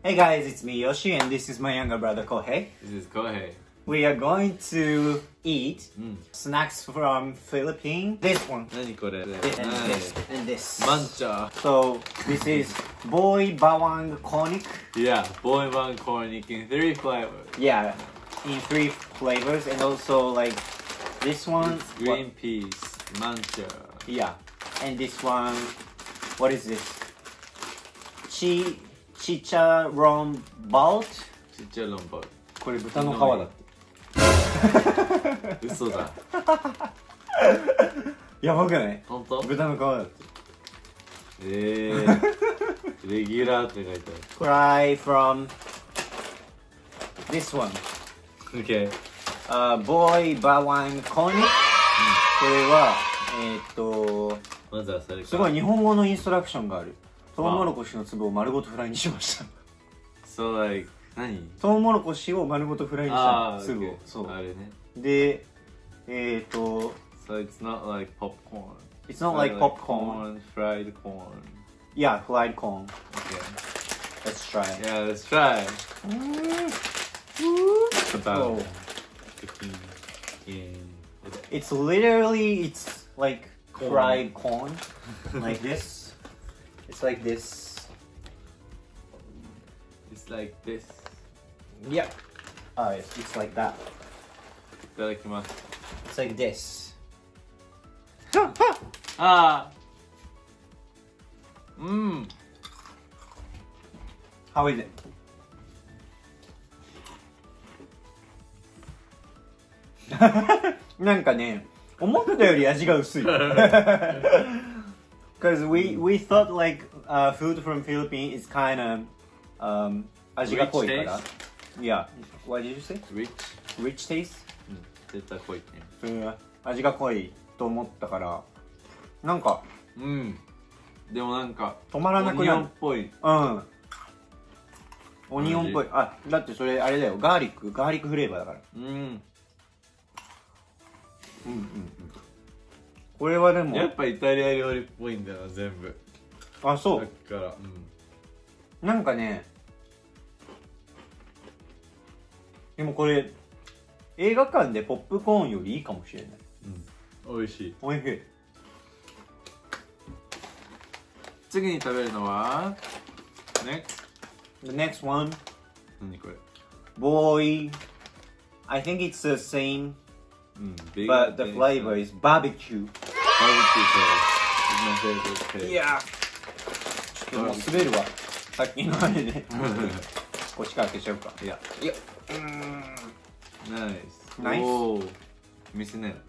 Hey guys, it's me Yoshi and this is my younger brother Kohei. This is Kohei. We are going to eat mm. snacks from Philippines. This one. Eh? This and this and this. Mancha. So this is boy bawang konik. Yeah, boy bawang konik in three flavors. Yeah, in three flavors and also like this one. It's green what? peas, mancha. Yeah, and this one. What is this? Chi chicharron balt. ちっちゃいロンボル。これ豚の皮だって。嘘だ。やばくない？本当？豚の皮だって。えー。レギュラーって書いて Fry from this one. ある。OK。Uh, boy bawang konik. これは、えーっと、まずはそれ。すごい日本語のインストラクションがある。トウモロコシの粒を丸ごとフライにしました。So like, 何トウモロコシを丸ごとフライにした粒を。そうあれね。でえっ、ー、と So it's not like popcorn. It's not like popcorn Fried corn. Yeah fried corn Okay. Let's try Yeah, let's try. It's about Oh. cooking in. It's literally it's like Corn. fried corn like this It's like this It's like this. Yeah Ah, it's, it's like that いただきます。It's like this ああうん。How is it? なんかね思ったより味が薄い Because we, we thought like uh, food from Philippines is kind of um, 味が濃いから Yeah What did you say? Rich? Rich taste? うん。絶対濃いね。うん味が濃いと思ったからなんかうん。でもなんか、止まらなくオニオンなるっぽい。うんオニオンっぽいあだってそれあれだよガーリックガーリックフレーバーだからうん。うんうんうんこれはでもやっぱイタリア料理っぽいんだよな、全部。だあそう？から、うん。なんかねでもこれ映画館でポップコーンよりいいかもしれないうん。美味しい。おいしい次に食べるのは、ね。The next one 何これ？Boy I think it's the same うん。but the flavor is barbecue いやちょっともう滑るわ。さっきのあれで。こっちから開けちゃうか。いや、いや。うーん。ナイス。ナイス。見せね OK。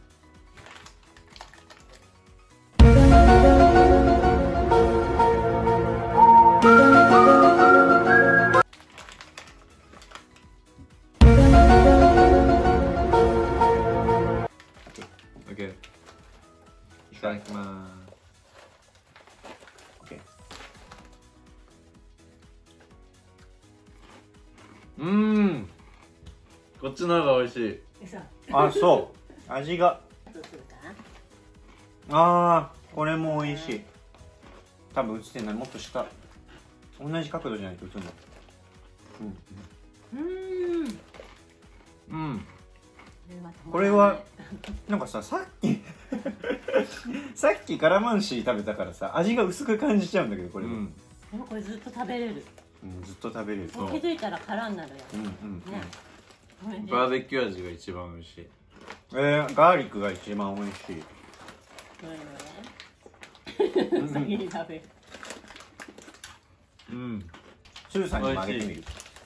うーん。こっちの方が美味しい。あそう。味が。あー。これも美味しい。多分映ってないもっと下。同じ角度じゃないと映るの。うん。うーんうん。これはなんかささっき さっきカラマンシー食べたからさ味が薄く感じちゃうんだけどこれ、うんうん。でもこれずっと食べれるずっと食べれるそう気づいたら空になるやうんうんつね。これでバーベキュー味が一番美味しい。えー、ガーリックが一番美味しい。これね先に食べる。うん。スーさんにもあげてみる。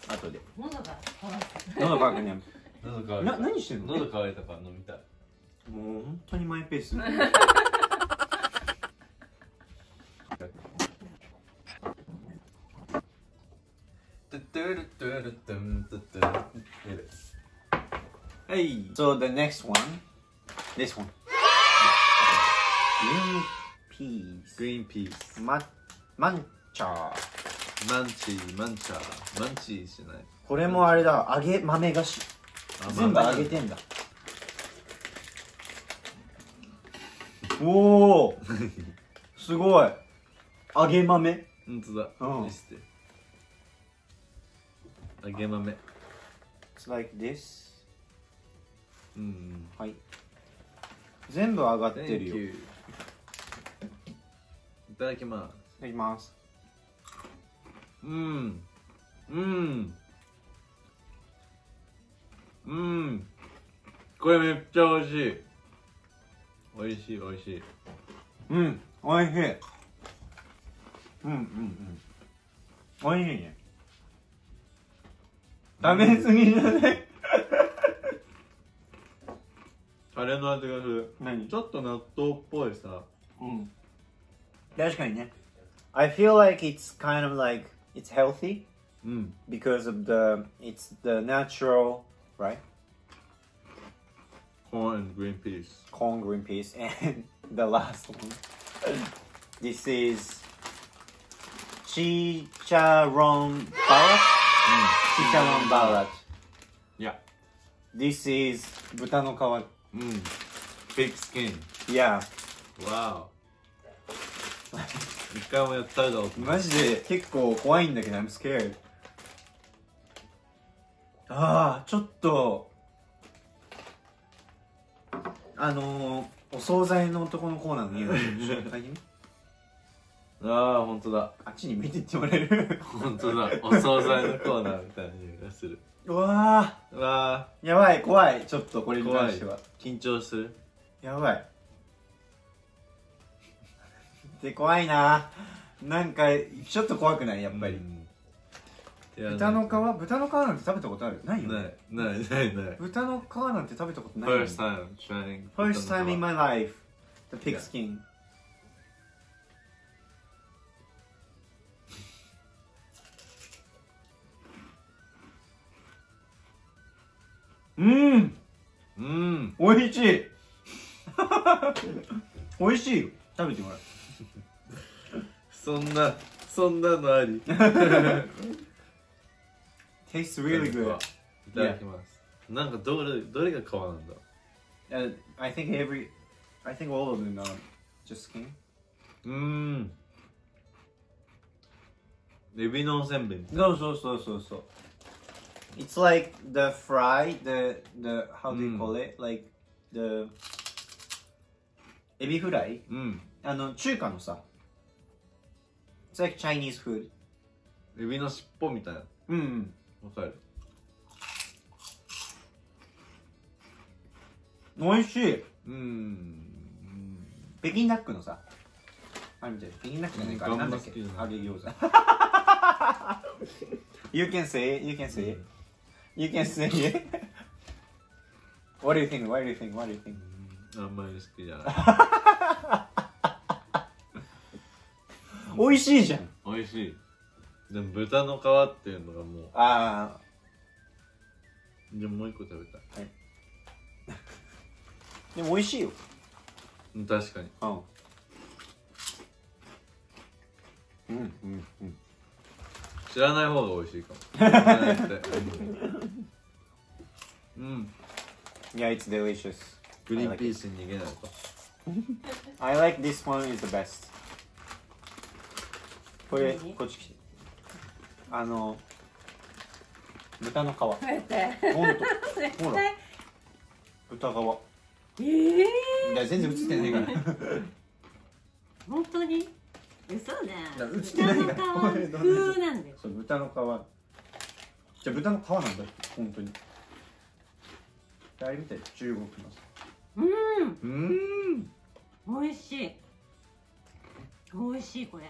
後で。喉が渇く喉乾くね喉乾いな何してんの？喉乾いたから飲みたい。もう本当にマイペース はい。So the next one. This one. Green peas. グリーンピースママンチャーマンチーマンチャーマンチーしない。これもあれだ。揚げ豆菓子。全部揚げてんだ。おお すごい。揚げ豆。本当だ。うん。見せて揚げ豆 It's like this うんはい全部上がってるよいただきますいただきますうんうんうんこれめっちゃ美味しい美味しい美味しいうんおいしいうんうんうんおいしいね食べ過ぎじゃないタレの味がする何ちょっと納豆っぽいさうん確かにね I feel like it's kind of like it's healthy うん because of the it's the natural right corn and green peas corn green peas and the last one this is chicharron barat chicharron barat いや。This is 豚の皮。うん。Pig skin yeah わお一回もやったことないマジで結構怖いんだけど I'm scared ああちょっと。あのー、お惣菜の男のコーナーの匂いああ本当だ。あっちに見てってもらえる。本当だ。お惣菜のコーナーみたいな匂いがする。うわうわー。やばい怖い。ちょっとこれに関しては。緊張する？やばい。で怖いな。なんかちょっと怖くない？やっぱり、豚の皮？豚の皮なんて食べたことある？ないよね。ない。ないない豚の皮なんて食べたことないよね。First time trying First time in 豚 my life, the pig Yeah. うん。うん。美味しい。美味しい。食べてもらう。そんな、そんなのあり。なんかどれ、どれが皮なんだ、うん。エビのせんべい。そうそうそうそう。It's like the fry, the the how do you Mm. call it? Like the エビフライうんあの中華のさ It's like Chinese food エビの尻尾みたいなうんうんわかる美味しいうん北京ダックのさあれみたい北京ダックじゃないかなんだっけ揚げ餃子 You can say you can say it You can say it. What do you think? What do you think? What do you think? あんまり好きじゃない。美味しいじゃん。美味しい。でも豚の皮っていうのがもあうじゃあもう一個食べたい。あでも美味しいよ。うん確かに。うん。うんうんうん。知らない方が美味しいかも Yeah, it's delicious グリーンピースに逃げないと I like this one is the best これ何？こっち来て。あの豚の皮。こうやって。ほんと絶ほら。対豚皮。ええいや全然映ってないから。本当に？嘘ね映ってないから。豚の皮風 なんだよ。そう豚の皮。じゃあ豚の皮なんだ。って本当にあれみたい中国の。さうん。うん。美味しい。美味しいこれ。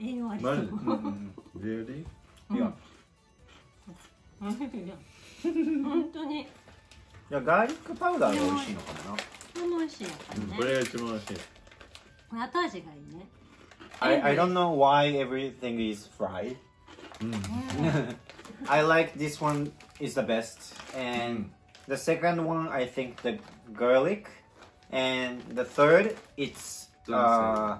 栄養ありそう。うんうん。リアリうん。いや。美味しいじゃん本当に。いやガーリックパウダーが美味しいのかもな。これも美味しいやっぱりねこれが一番美味しい。後味がいいね。I, I don't know why everything is fried. うん I like this one is the best and the second one I think the garlic and the third it's uh,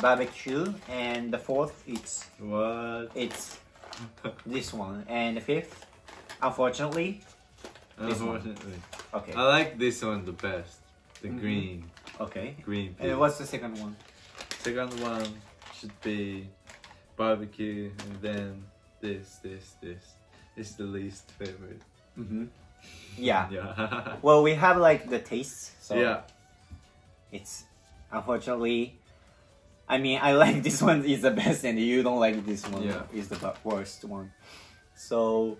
barbecue and the fourth it's What? it's this one and the fifth unfortunately. Unfortunately. okay I like this one the best. The Mhm. green. okay Green and what's the second one Second one should be barbecue, and then this, this, this. It's the least favorite. hmm Yeah. Yeah. Well, we have like the tastes, so yeah. it's unfortunately. I mean, I like this one is the best, and you don't like this one Yeah. is the worst one. So,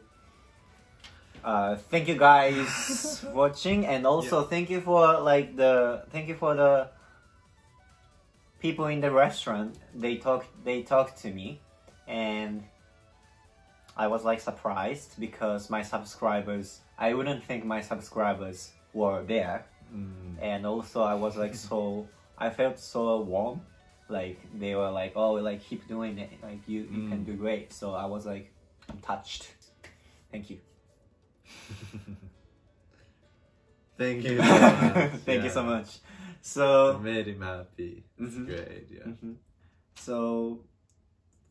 uh, thank you guys watching, and also thank you for like the thank you for the people in the restaurant. They talk they talked to me, and I was like surprised because my subscribers. I wouldn't think my subscribers were there Mm. and also I was like so I felt so warm like they were like oh like keep doing it like you, you can Mm. do great so I was like I'm touched thank you Thank you. So thank you so much so Made him happy. It's Mhm. great. Yeah. mhm. so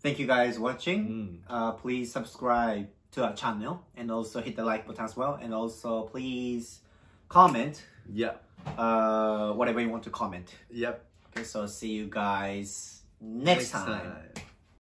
thank you guys watching Mm. uh, please subscribe to our channel and also hit the like button as well and also please comment Yeah. uh, whatever you want to comment Yep. okay so see you guys next, time. time.